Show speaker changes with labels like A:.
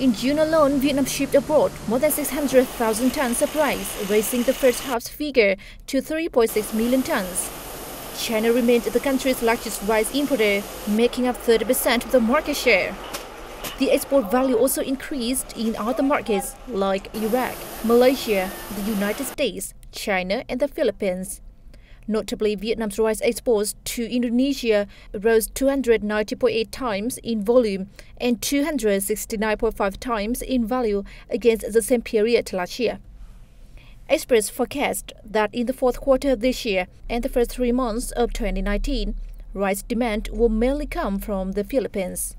A: In June alone, Vietnam shipped abroad more than 600,000 tons of rice, raising the first half's figure to 3.6 million tons. China remained the country's largest rice importer, making up 30% of the market share. The export value also increased in other markets like Iraq, Malaysia, the United States, China, and the Philippines. Notably, Vietnam's rice exports to Indonesia rose 290.8 times in volume and 269.5 times in value against the same period last year. Experts forecast that in the fourth quarter of this year and the first three months of 2019, rice demand will mainly come from the Philippines.